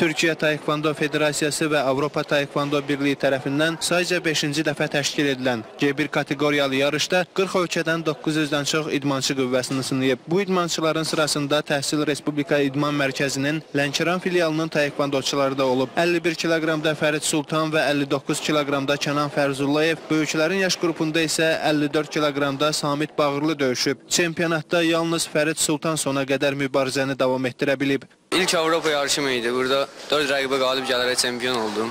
Türkiyə Taekwondo Federasiyası və Avropa Taekwondo Birliyi tərəfindən sayca 5-ci dəfə təşkil edilən G1 kateqoriyalı yarışda 40 ölkədən 900-dən çox idmançı qüvvəsini sınayıb. Bu idmançıların sırasında Təhsil Respublika İdman Mərkəzinin Lənkəran filialının taekvondoçuları da olub. 51 kiloqramda Fərid Sultan və 59 kiloqramda Kənan Fərzullayev, böyüklərin yaş qrupunda isə 54 kiloqramda Samit Bağırlı döyüşüb. Çempionatda yalnız Fərid Sultan sona qədər mübarizəni davam etdirə bilib. İlk Avropa yarışım idi. Burada 4 rəqibə qalib gələrək çempion oldum.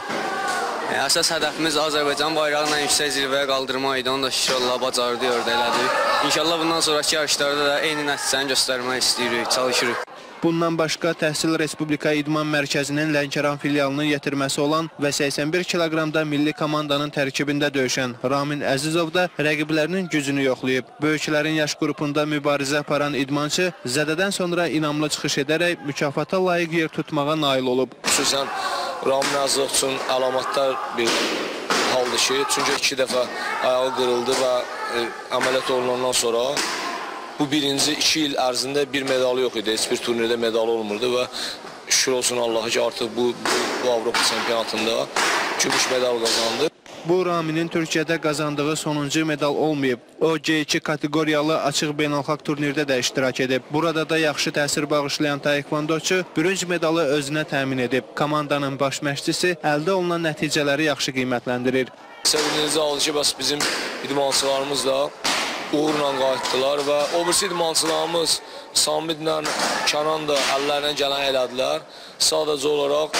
Yəni, əsas hədəfimiz Azərbaycan bayrağını yüksək zirvəyə qaldırmaq idi. Onu da inşallah bacardı, orada elədik. İnşallah bundan sonraki yarışlarda da eyni nəticəni göstərmək istəyirik, çalışırıq. Bundan başqa Təhsil Respublika İdman Mərkəzinin Lənkəran filialının yetirməsi olan və 81 kiloqramda milli komandanın tərkibində döyüşən Ramin Əzizov da rəqiblərinin gücünü yoxlayıb. Böyüklərin yaş qrupunda mübarizə aparan idmançı zədədən sonra inamlı çıxış edərək mükafata layiq yer tutmağa nail olub. Xüsusən Ramin Əzizov üçün əlamətdar bir haldır ki, çünki iki dəfə ayağı qırıldı və e, əməliyyat olunandan sonra bu birinci iki il ərzində bir medalı yox idi. Heç bir turnirdə medalı olmurdu və şükür olsun Allaha ki, artıq bu, bu, bu Avropa çempionatında gümüş medal qazandı. Bu Raminin Türkiyədə qazandığı sonuncu medal olmayıb. O G2 kateqoriyalı açıq beynəlxalq turnirdə də iştirak edib. Burada da yaxşı təsir bağışlayan taekvondoçu bürünc medalı özünə təmin edib. Komandanın baş məşqçisi əldə olunan nəticələri yaxşı qiymətləndirir. Sevindirici haldır ki, bəs bizim idmançılarımız da uğurla qayıtdılar və o birisi idmançılarımız Samidlə, Kənan da əllərindən gələn elədilər. Sadəcə olaraq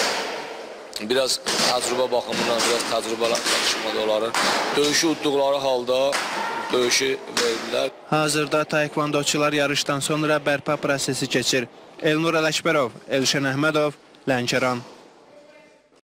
biraz təcrübə baxımından biraz təcrübə danışmadı onların. Döyüşü udduqları halda döyüşü verdilər. Hazırda taekvondoçular yarışdan sonra bərpa prosesi keçir. Elnur Ələkbərov, Elşən Əhmədov, Lənkəran.